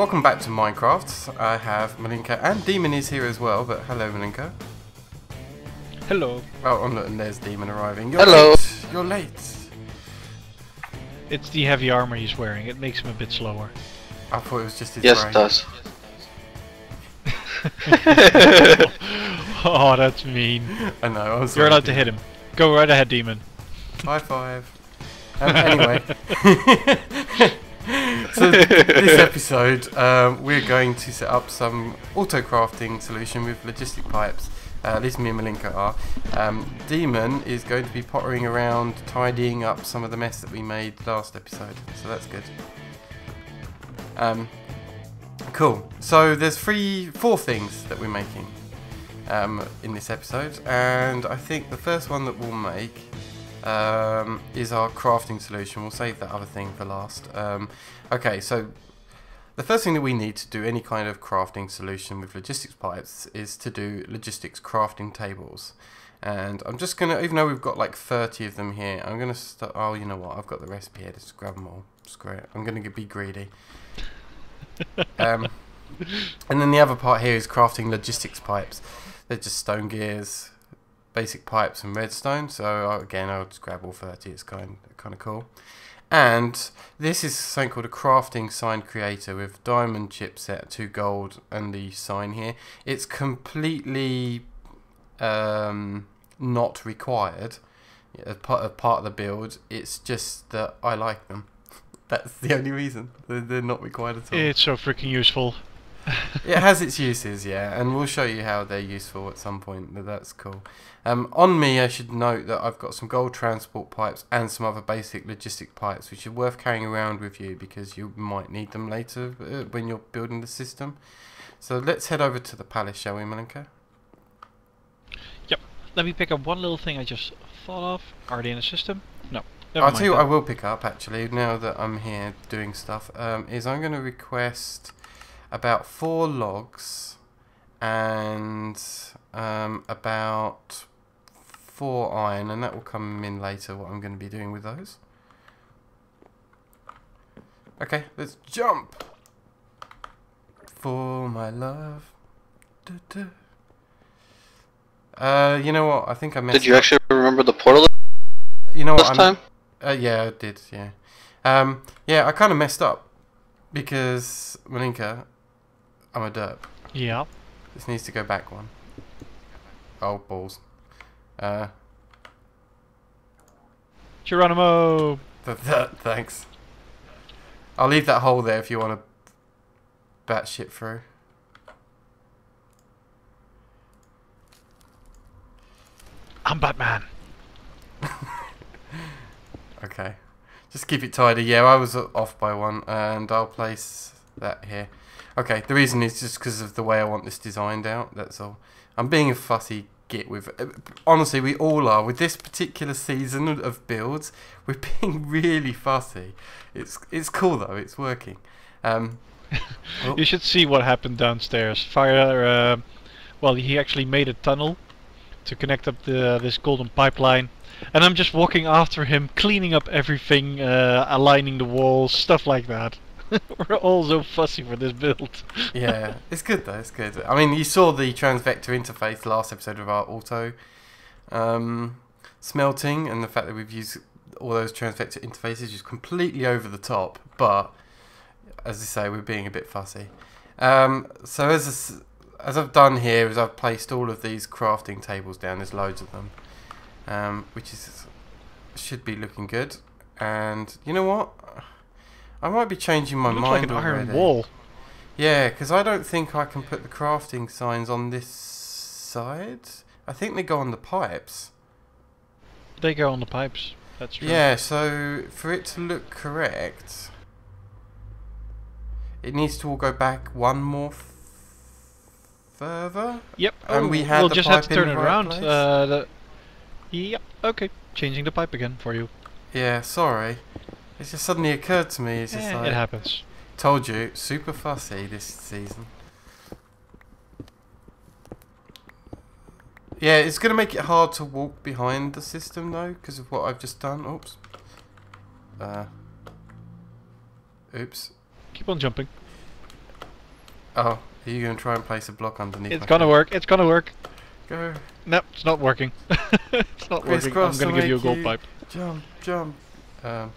welcome back to Minecraft. I have Mallinka and Daemon is here as well, but hello Mallinka. Hello. Oh, and look, and there's Daemon arriving. You're Hello. Late. You're late. It's the heavy armor he's wearing. It makes him a bit slower. I thought it was just his Yes, brain. it does. oh, that's mean. I know, I was You're allowed to hit him. Go right ahead, Daemon. High five. Um, anyway, so this episode um, we're going to set up some auto crafting solution with logistic pipes. Uh, at least me and Mallinka are. Um, Daemon is going to be pottering around, tidying up some of the mess that we made last episode. So that's good. Um, cool. So there's three, four things that we're making um, in this episode, and I think the first one that we'll make um, is our crafting solution. We'll save that other thing for last. Um, okay, so the first thing that we need to do any kind of crafting solution with logistics pipes is to do logistics crafting tables. And I'm just gonna, even though we've got like 30 of them here, I'm gonna start. Oh, you know what? I've got the recipe here. Just grab them all. Screw it. I'm gonna be greedy. um, and then the other part here is crafting logistics pipes. They're just stone gears, basic pipes, and redstone. So again, I'll just grab all 30. It's kind kind of cool. And this is something called a crafting sign creator with diamond chipset, two gold, and the sign here. It's completely um, not required as part of part of the build. It's just that I like them. That's the only reason. They're not required at all. It's so freaking useful. It has its uses, yeah, and we'll show you how they're useful at some point. But that's cool. Um, on me, I should note that I've got some gold transport pipes and some other basic logistic pipes, which are worth carrying around with you because you might need them later uh, when you're building the system. So let's head over to the palace, shall we, Mallinka? Yep. Let me pick up one little thing I just thought of. Already in the system? No. Never I'll tell you what I will pick up actually now that I'm here doing stuff. Um, is I'm going to request about four logs and um, about four iron, and that will come in later. What I'm going to be doing with those. Okay, let's jump for my love. Du- du. Uh, you know what? I think I messed Did you up. actually remember the portal You know what? time? uh, yeah, I did. Yeah, um, yeah. I kind of messed up because Mallinka, I'm a derp. Yeah. This needs to go back one. Oh balls. Uh, Geronimo! th- th- thanks. I'll leave that hole there if you want to bat shit through. I'm Batman. Okay. Just keep it tidy. Yeah, I was off by one, and I'll place that here. Okay, the reason is just because of the way I want this designed out, that's all. I'm being a fussy git with... uh, Honestly, we all are. With this particular season of- builds, we're being really fussy. It's it's cool, though. It's working. Um, Oh. You should see what happened downstairs. Fire, uh, well, he actually made a tunnel to connect up the this golden pipeline. And I'm just walking after him, cleaning up everything, uh, aligning the walls, stuff like that. We're all so fussy for this build. yeah, it's good, though. It's good. I mean, you saw the transvector interface last episode of our auto um, smelting, and the fact that we've used all those transvector interfaces is completely over the top, but as I say, we're being a bit fussy. Um, so as s- as I've done here, is I've placed all of these crafting tables down. There's loads of them, um, which is should be looking good. And you know what? I might be changing my mind like an iron wall. Yeah, because I don't think I can put the crafting signs on this side. I think they go on the pipes. They go on the pipes. That's true. Yeah, so for it to look correct, it needs to all go back one more further. Yep. And we oh, had we'll the just have to turn it right around. Uh, the, yep. Okay. Changing the pipe again for you. Yeah, sorry. It just suddenly occurred to me. It's just Eh, like it happens. told you, super fussy this season. Yeah, it's going to make it hard to walk behind the system though, because of what I've just done. Oops. Uh. Oops. Keep on jumping. Oh, are you going to try and place a block underneath? It's gonna work. It's gonna work. Go, No, it's not working. it's not working. I'm gonna give you a gold you- pipe. jump, jump. Um,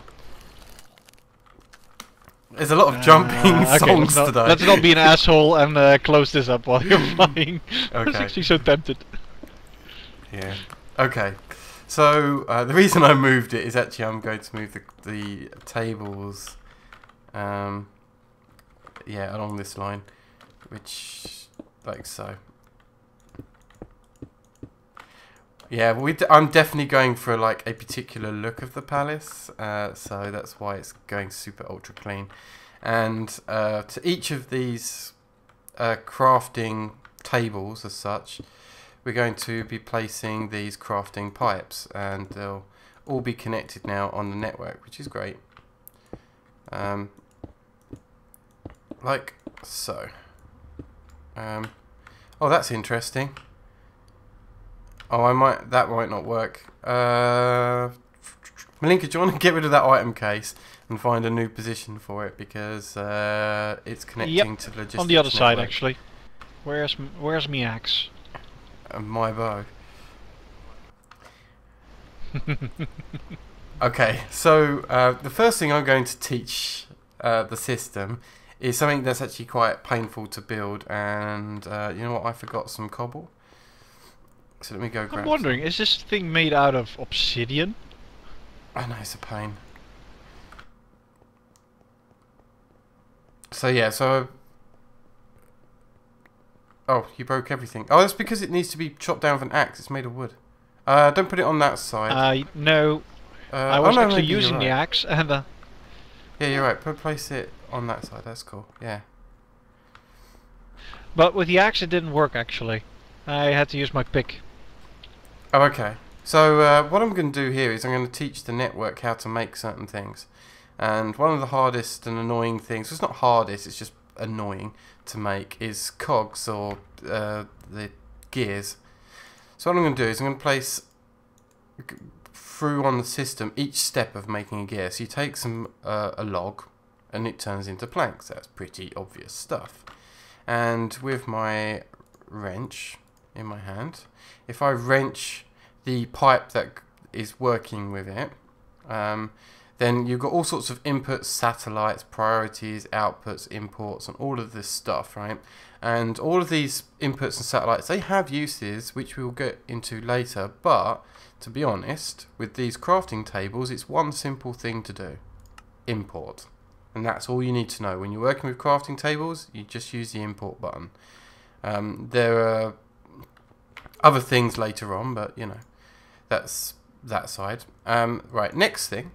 there's a lot of jumping Uh, okay, songs today. Let's not be an asshole and uh, close this up while you're flying. I was actually so tempted. Yeah. Okay. So uh, the reason I moved it is actually I'm going to move the the tables, um, yeah, along this line, which like so. Yeah, we d- I'm definitely going for like a particular look of the palace, uh, so that's why it's going super ultra clean. And uh, to each of these uh, crafting tables, as such, we're going to be placing these crafting pipes and they'll all be connected now on the network which is great. Um, like so. Um, oh that's interesting oh I might that might not work uh, Mallinka do you want to get rid of that item case and find a new position for it because uh, it's connecting to logistics On the other side, actually. Where's where's me axe? and my bow. okay, so uh, the first thing I'm going to teach uh, the system is something that's actually quite painful to build, and uh, you know what? I forgot some cobble. So let me go. I'm some. wondering, is this thing made out of obsidian? I know it's a pain. So yeah, so. Oh, you broke everything. Oh, that's because it needs to be chopped down with an axe. It's made of wood. Uh, don't put it on that side. Uh, no, Uh, I oh, was no, actually using the axe, and uh, Yeah, you're right. Put place it on that side. That's cool. Yeah. but with the axe it didn't work actually. I had to use my pick. Oh, okay. So uh, what I'm going to do here is I'm going to teach the network how to make certain things, and one of the hardest and annoying things. It's not hardest. It's just annoying to make is cogs or uh, the gears. So what I'm going to do is I'm going to place through on the system each step of making a gear. So you take some uh, a log, and it turns into planks. That's pretty obvious stuff. And with my wrench in my hand, if I wrench the pipe that is working with it, um, then you've got all sorts of inputs, satellites, priorities, outputs, imports, and all of this stuff, right? And all of these inputs and satellites, they have uses, which we'll get into later, but to be honest, with these crafting tables, it's one simple thing to do. Import. And that's all you need to know. When you're working with crafting tables, you just use the import button. Um, there are other things later on, but you know, that's that side. Um, right, next thing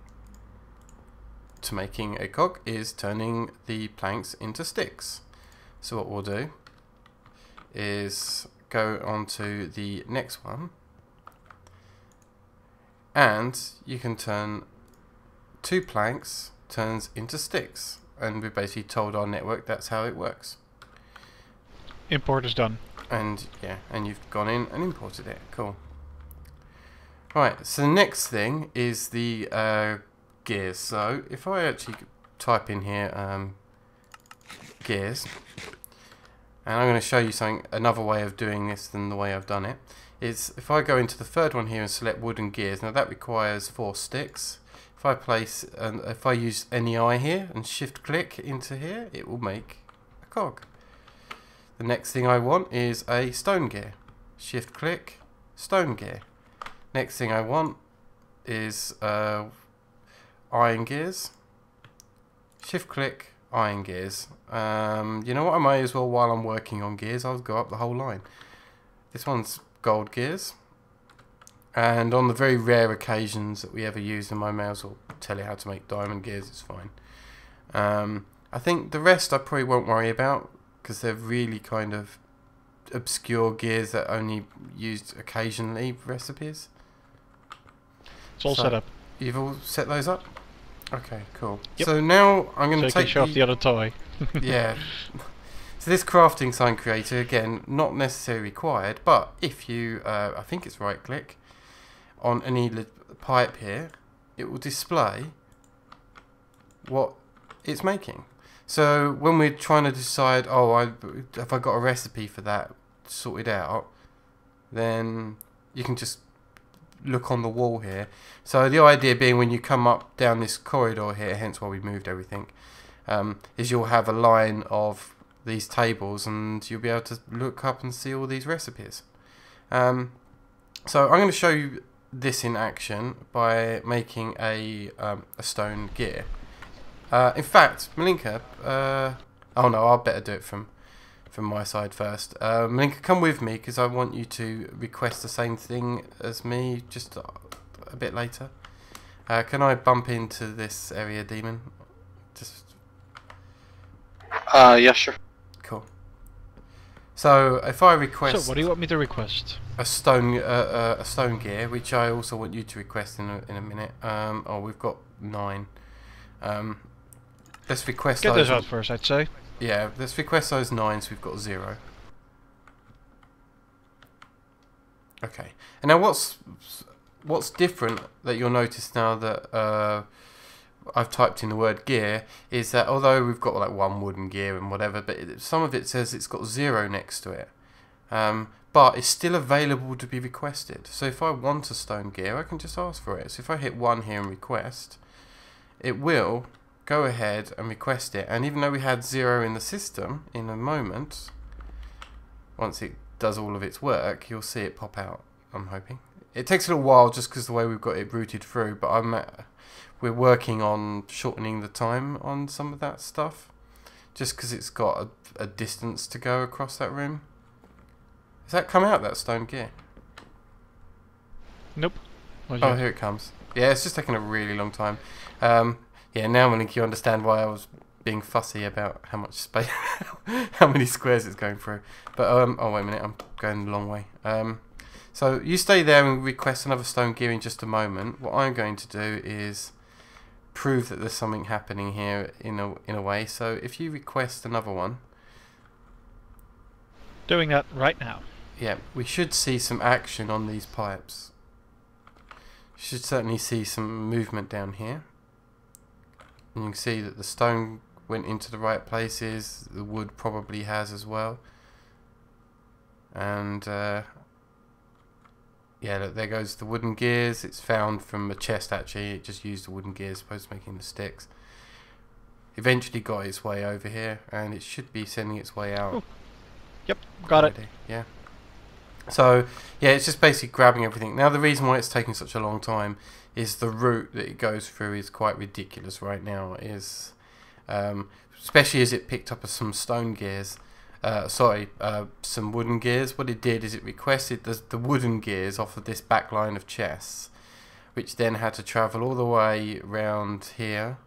to making a cog is turning the planks into sticks. So what we'll do is go on to the next one and you can turn two planks turns into sticks and we basically told our network that's how it works Import is done. And yeah and you've gone in and imported it. Cool. Right so the next thing is the uh, gears. So if I actually type in here um, gears and I'm going to show you something another way of doing this than the way I've done it is if I go into the third one here and select wooden gears. Now that requires four sticks. If I place and if I use NEI here and shift click into here it will make a cog the next thing I want is a stone gear. Shift click, stone gear. Next thing I want is uh, iron gears. Shift click, iron gears. Um, you know what? I may as well, while I'm working on gears, I'll go up the whole line. This one's gold gears. And on the very rare occasions that we ever use them, I may as well tell you how to make diamond gears. It's fine. Um, I think the rest I probably won't worry about because they're really kind of obscure gears that only used occasionally recipes. It's all So- set up. You've all set those up? Okay, cool. Yep. So now I'm going to can take show off the other toy. yeah. So this crafting sign creator again, not necessarily required, but if you, uh, I think it's right click on any pipe here, it will display what it's making. So when we're trying to decide, oh, I have I got a recipe for that sorted out, then you can just look on the wall here. So the idea being when you come up down this corridor here, hence why we moved everything, um, is you'll have a line of these tables and you'll be able to look up and see all these recipes. Um, so I'm going to show you this in action by making a, um, a stone gear. Uh, in fact, Mallinka, uh, oh no, I'll better do it from from my side first. Uh, Mallinka, come with me because I want you to request the same thing as me just a, a bit later. Uh, can I bump into this area, Daemon? Just Uh, yeah, sure. cool. So if I request So, what do you want me to request? a stone uh, uh, a stone gear, which I also want you to request in a, in a minute. Um, oh, we've got nine. Um, let's request Get those. those out first, I'd say. Yeah, let's request those nine, so we've got zero. Okay, and now what's what's different that you'll notice now that uh, I've typed in the word gear is that although we've got like one wooden gear and whatever, but it, some of it says it's got zero next to it. Um, but it's still available to be requested. So if I want a stone gear, I can just ask for it. So if I hit one here and request, it will go ahead and request it. And even though we had zero in the system, in a moment, once it does all of its work, you'll see it pop out. I'm hoping. It takes a little while just because the way we've got it routed through, but I'm at, we're working on shortening the time on some of that stuff, just because it's got a, a distance to go across that room. Has that come out, that stone gear? Nope. Oh, here it comes. Yeah, it's just taking a really long time. Um, yeah, now Malik, you understand why I was being fussy about how much space, how many squares it's going through. But um, oh wait a minute, I'm going the long way. Um, so you stay there and request another stone gear in just a moment. What I'm going to do is prove that there's something happening here in a in a way. So if you request another one, Doing that right now. yeah, we should see some action on these pipes. You should certainly see some movement down here. And you can see that the stone went into the right places, the wood probably has as well. And uh, yeah, look, there goes the wooden gears. It's found from a chest actually, it just used the wooden gears supposed to making the sticks. Eventually got its way over here and it should be sending its way out. Ooh. Yep, got it. Yeah. So yeah, it's just basically grabbing everything. Now the reason why it's taking such a long time is the route that it goes through is quite ridiculous right now. Is um, especially as it picked up some stone gears. Uh, sorry, uh, some wooden gears. What it did is it requested the, the wooden gears off of this back line of chests, which then had to travel all the way round here,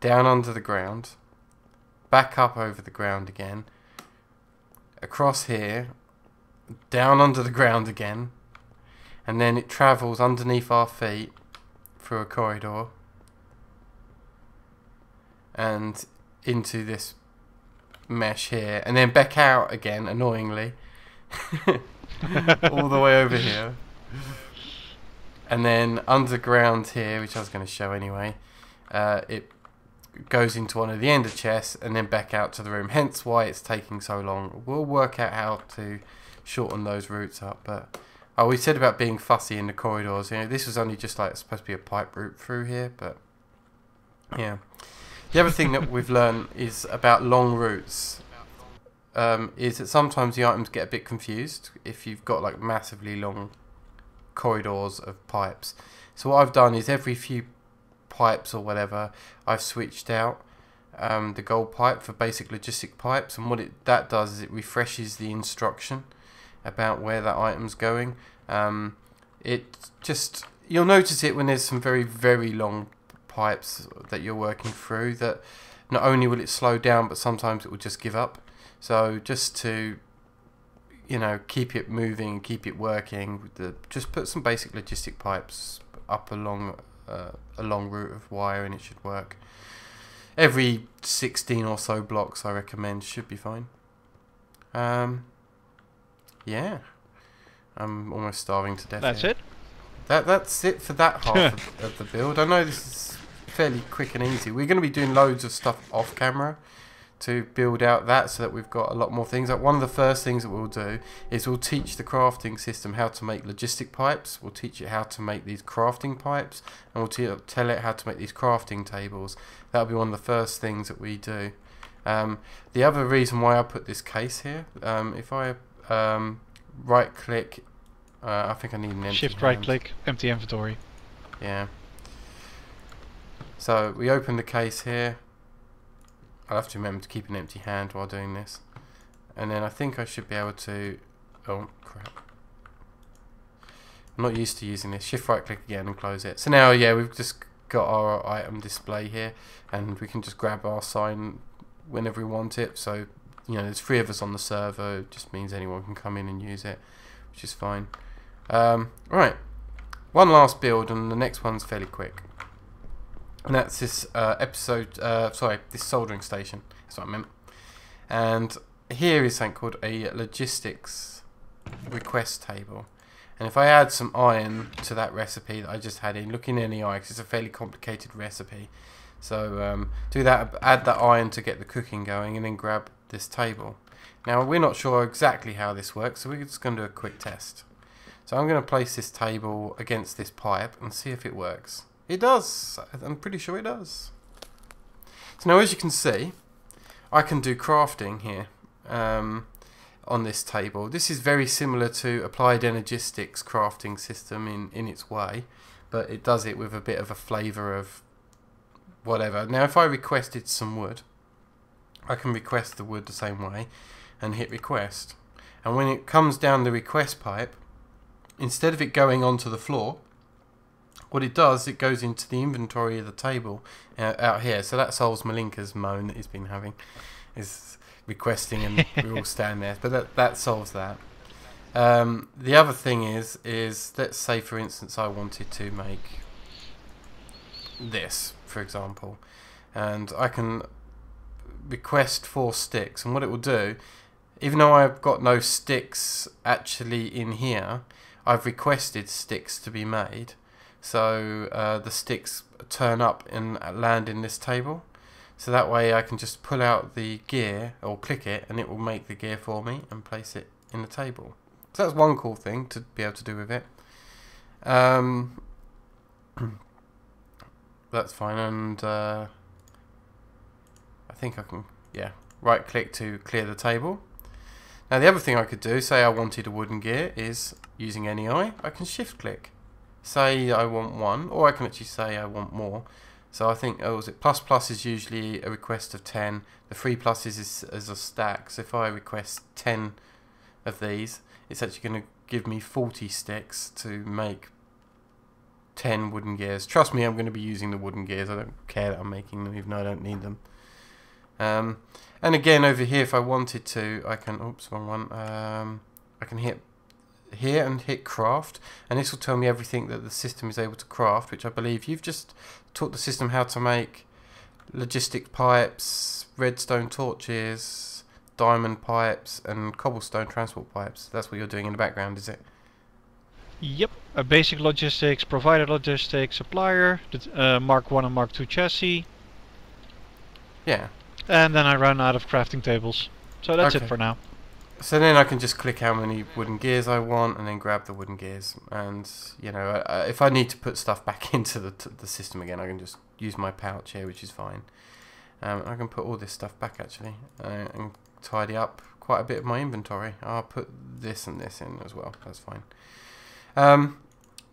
down under the ground, back up over the ground again, across here, down under the ground again, and then it travels underneath our feet through a corridor and into this mesh here, and then back out again, annoyingly, all the way over here. And then underground here, which I was going to show anyway, uh, it goes into one of the ender chests and then back out to the room. Hence why it's taking so long. We'll work out how to shorten those routes up. But oh, we said about being fussy in the corridors. You know, this was only just like supposed to be a pipe route through here, but yeah. The other thing that we've learned is about long routes. Um, is that sometimes the items get a bit confused if you've got like massively long corridors of pipes. So what I've done is every few pipes or whatever, I've switched out um, the gold pipe for basic logistic pipes, and what it that does is it refreshes the instruction about where that item's going. Um, it just you'll notice it when there's some very very long pipes that you're working through. That not only will it slow down, but sometimes it will just give up. So just to you know keep it moving, keep it working, the, just put some basic logistic pipes up along uh, a long route of wire and it should work. Every 16 or so blocks I recommend should be fine. Um, yeah. I'm almost starving to death. That's here. it. That that's it for that half of, of the build. I know this is fairly quick and easy. We're going to be doing loads of stuff off camera to build out that so that we've got a lot more things. Like one of the first things that we'll do is we'll teach the crafting system how to make logistic pipes. We'll teach it how to make these crafting pipes, and we'll tell it how to make these crafting tables. That'll be one of the first things that we do. Um, the other reason why I put this case here, um, if I um, right click, uh, I think I need an empty Shift right click, empty inventory. Yeah. So we open the case here. I'll have to remember to keep an empty hand while doing this. And then I think I should be able to... Oh, crap. I'm not used to using this. Shift right click again and close it. So now, yeah, we've just got our item display here. And we can just grab our sign whenever we want it. So, you know, there's three of us on the server. It just means anyone can come in and use it, which is fine. Um, right. One last build, and the next one's fairly quick and that's this uh, episode, uh, sorry, this soldering station, that's what I meant. And here is something called a logistics request table. And if I add some iron to that recipe that I just had in, look in NEI because it's a fairly complicated recipe. So um, do that, add that iron to get the cooking going and then grab this table. Now we're not sure exactly how this works so we're just going to do a quick test. So I'm going to place this table against this pipe and see if it works. It does. I'm pretty sure it does. So now as you can see, I can do crafting here um, on this table. This is very similar to Applied Energistics crafting system in, in its way, but it does it with a bit of a flavour of whatever. Now if I requested some wood, I can request the wood the same way and hit request. And when it comes down the request pipe, instead of it going onto the floor, what it does, it goes into the inventory of the table uh, out here. So that solves Mallinka's moan that he's been having, is requesting and we all stand there. But that that solves that. Um, the other thing is, is let's say for instance I wanted to make this, for example, and I can request four sticks, and what it will do, even though I've got no sticks actually in here, I've requested sticks to be made. So uh, the sticks turn up and land in this table. So that way I can just pull out the gear or click it and it will make the gear for me and place it in the table. So that's one cool thing to be able to do with it. Um, that's fine. And uh, think I can yeah right click to clear the table now the other thing I could do say I wanted a wooden gear is using NEI I can shift click say I want one, or I can actually say I want more. So I think, oh, was it plus plus is usually a request of 10. The three pluses is, is a stack. So if I request 10 of these, it's actually going to give me 40 sticks to make 10 wooden gears. Trust me, I'm going to be using the wooden gears. I don't care that I'm making them, even though I don't need them. Um, and again, over here, if I wanted to, I can, oops, wrong one. Um, I can hit here and hit craft and this will tell me everything that the system is able to craft which I believe you've just taught the system how to make logistic pipes, redstone torches, diamond pipes and cobblestone transport pipes. That's what you're doing in the background is it? Yep, a basic logistics, provider logistics, supplier, the uh, Mark 1 and Mark 2 chassis. Yeah. And then I run out of crafting tables. So that's okay. it for now. So then I can just click how many wooden gears I want and then grab the wooden gears. And, you know, uh, if I need to put stuff back into the, the system again, I can just use my pouch here, which is fine. Um, I can put all this stuff back, actually, uh, and tidy up quite a bit of my inventory. I'll put this and this in as well. That's fine. Um,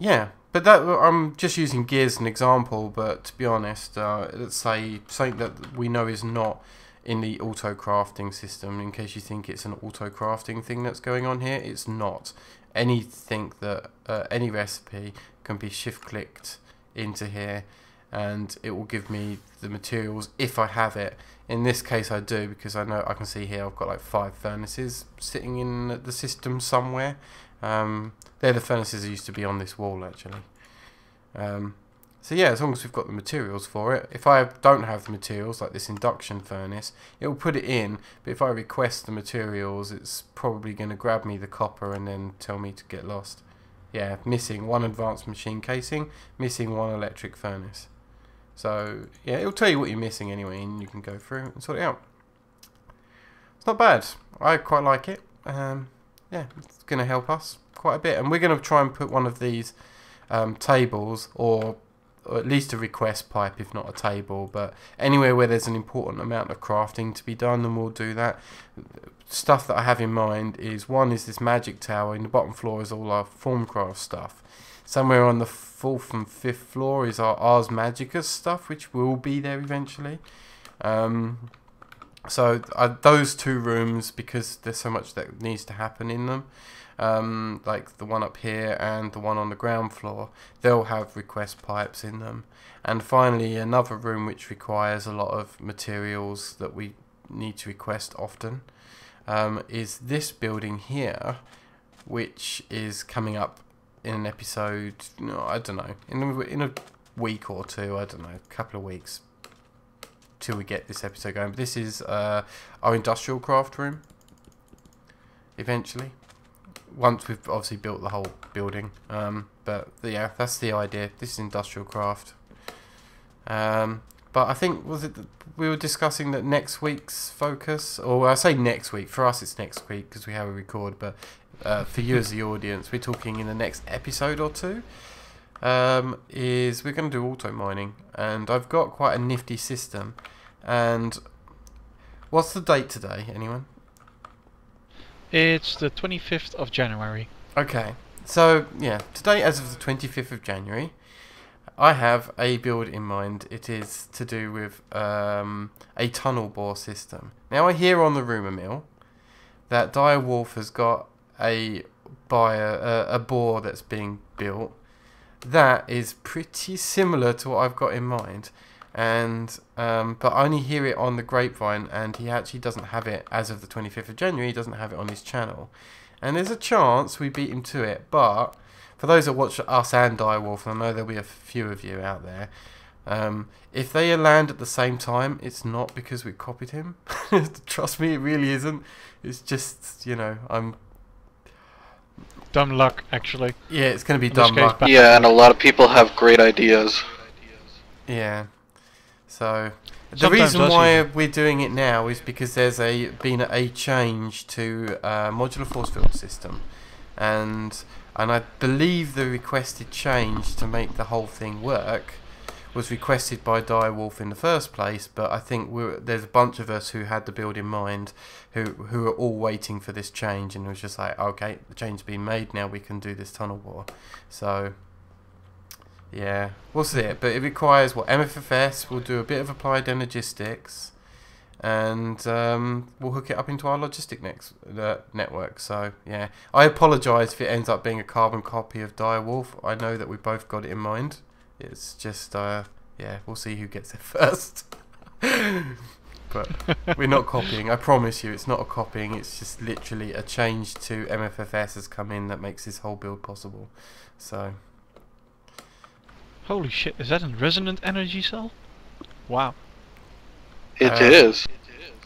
yeah, but that I'm just using gears as an example, but to be honest, uh, let's say something that we know is not in the auto crafting system in case you think it's an auto crafting thing that's going on here it's not. Anything that uh, any recipe can be shift clicked into here and it will give me the materials if I have it. In this case I do because I know I can see here I've got like five furnaces sitting in the system somewhere um, they're the furnaces that used to be on this wall actually um, so yeah, as long as we've got the materials for it. If I don't have the materials, like this induction furnace, it will put it in, but if I request the materials, it's probably going to grab me the copper and then tell me to get lost. Yeah, missing one advanced machine casing, missing one electric furnace. So yeah, it'll tell you what you're missing anyway, and you can go through and sort it out. It's not bad. I quite like it. Um, yeah, it's going to help us quite a bit, and we're going to try and put one of these um, tables or or at least a request pipe if not a table but anywhere where there's an important amount of crafting to be done then we'll do that. Stuff that I have in mind is one is this magic tower in the bottom floor is all our Thaumcraft stuff. Somewhere on the fourth and fifth floor is our Ars Magica stuff which will be there eventually. Um, so uh, those two rooms because there's so much that needs to happen in them um, like the one up here and the one on the ground floor, they'll have request pipes in them. And finally, another room which requires a lot of materials that we need to request often um, is this building here, which is coming up in an episode, no, I don't know, in a, in a week or two, I don't know, a couple of weeks till we get this episode going. But this is uh, our industrial craft room, eventually once we've obviously built the whole building. Um, but yeah, that's the idea. This is industrial craft. Um, but I think was it we were discussing that next week's focus, or I say next week for us it's next week because we have a record, but uh, for you as the audience, we're talking in the next episode or two. Um, is we're going to do auto mining, and I've got quite a nifty system. And what's the date today? Anyone? It's the 25th of January. Okay, so yeah, today as of the 25th of January, I have a build in mind. It is to do with um, a tunnel bore system. Now I hear on the rumour mill that Direwolf has got a buyer, uh, a bore that's being built that is pretty similar to what I've got in mind and um, but I only hear it on the grapevine, and he actually doesn't have it as of the 25th of January. He doesn't have it on his channel, and there's a chance we beat him to it. But for those that watch us and Direwolf, and I know there'll be a few of you out there, um, if they land at the same time, it's not because we copied him. Trust me, it really isn't. It's just you know I'm dumb luck, actually. Yeah, it's going to be dumb luck. Yeah, and a lot of people have great ideas. Yeah. So the reason why we're doing it now is because there's a been a change to uh, modular force field system, and and I believe the requested change to make the whole thing work was requested by Direwolf in the first place, but I think there's a bunch of us who had the build in mind, who who are all waiting for this change, and it was just like, okay, the change's been made, now we can do this tunnel bore. So yeah, we'll see it. But it requires what MFFS. We'll do a bit of applied energistics, and um, we'll hook it up into our logistic next, uh, network. So yeah, I apologise if it ends up being a carbon copy of Direwolf. I know that we both got it in mind. It's just uh, yeah, we'll see who gets it first. but we're not copying. I promise you, it's not a copying. It's just literally a change to MFFS has come in that makes this whole build possible. So. Holy shit, is that a resonant energy cell? Wow. It uh, is.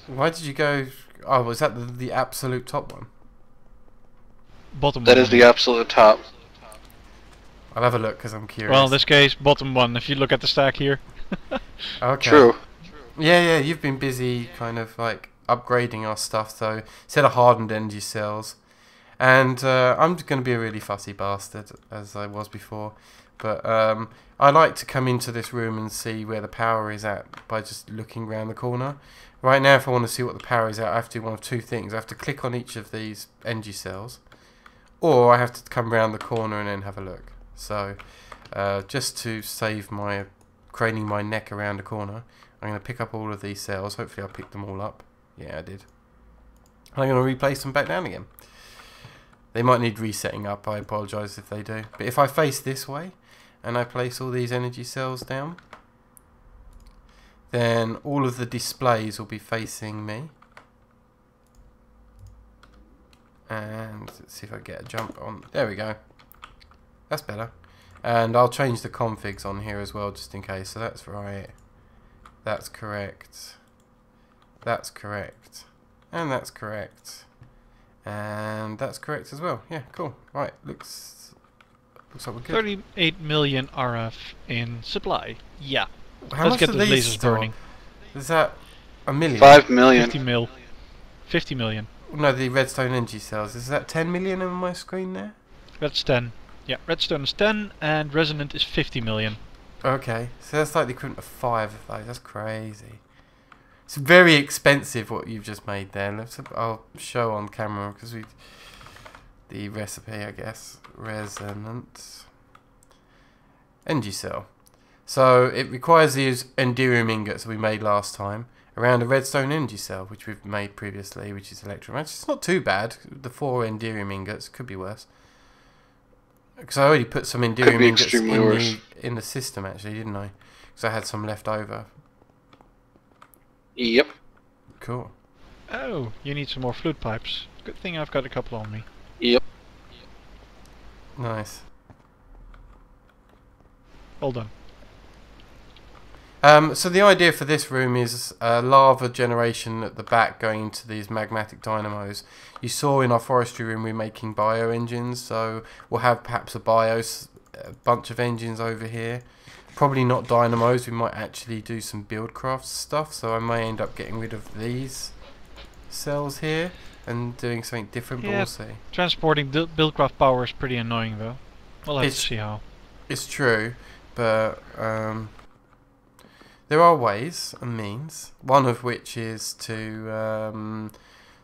Why did you go... Oh, was that the, the absolute top one? Bottom That one. is the absolute top. I'll have a look because I'm curious. Well, in this case, bottom one, if you look at the stack here. okay. True. Yeah, yeah, you've been busy kind of like upgrading our stuff, so instead of hardened energy cells. And uh, I'm going to be a really fussy bastard, as I was before. But um, I like to come into this room and see where the power is at by just looking around the corner. Right now, if I want to see what the power is at, I have to do one of two things. I have to click on each of these energy cells, or I have to come around the corner and then have a look. So, uh, just to save my craning my neck around a corner, I'm going to pick up all of these cells. Hopefully I picked them all up. Yeah, I did. I'm going to replace them back down again. They might need resetting up. I apologise if they do. But if I face this way, and I place all these energy cells down, then all of the displays will be facing me. And let's see if I get a jump on. There we go. That's better. And I'll change the configs on here as well, just in case. So that's right. That's correct. That's correct. And that's correct. And that's correct as well. Yeah, cool. Right, looks Looks like we're good. 38 million RF in supply. Yeah. How Let's much get the lasers still? burning. Is that a million? Five million. 50 mil. 50 million. No, the redstone energy cells. Is that 10 million on my screen there? That's 10. Yeah, redstone is 10 and resonant is 50 million. Okay, so that's like the equivalent of five of those. That's crazy. It's very expensive what you've just made there. Let's, I'll show on camera because we the recipe, I guess. Resonant energy cell. So it requires these enderium ingots we made last time around a redstone energy cell, which we've made previously, which is electrum. It's not too bad. The four enderium ingots could be worse. Because I already put some enderium be ingots in extremely the, in the system, actually, didn't I? Because I had some left over. Yep. Cool. Oh, you need some more flute pipes. Good thing I've got a couple on me. Yep. Nice. All done. Um, so the idea for this room is uh, lava generation at the back going into these magmatic dynamos. You saw in our forestry room we're making bio engines, so we'll have perhaps a bios, a bunch of engines over here. Probably not dynamos. We might actually do some buildcraft stuff. So I may end up getting rid of these cells here and doing something different. But Yeah. we'll see. Transporting Buil- Buildcraft power is pretty annoying though. We'll have It's- to see how. It's true, but um, there are ways and means. One of which is to um,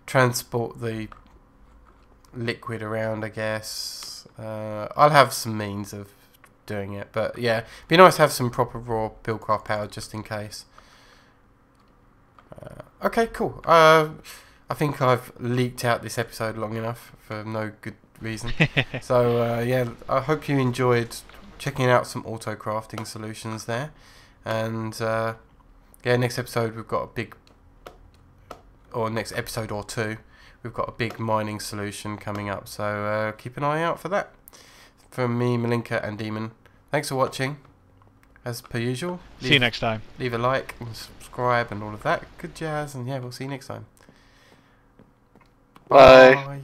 transport the liquid around. I guess uh, I'll have some means of doing it, but yeah, be nice to have some proper raw Buildcraft power just in case. Uh, okay, cool. Uh, I think I've leaked out this episode long enough for no good reason. So uh, yeah, I hope you enjoyed checking out some auto crafting solutions there, and uh, yeah, next episode we've got a big, or next episode or two, we've got a big mining solution coming up. So uh, keep an eye out for that. From me, Mallinka, and Daemon. Thanks for watching. As per usual, see you next time. leave a like and subscribe and all of that good jazz. And yeah, we'll see you next time. Bye. Bye.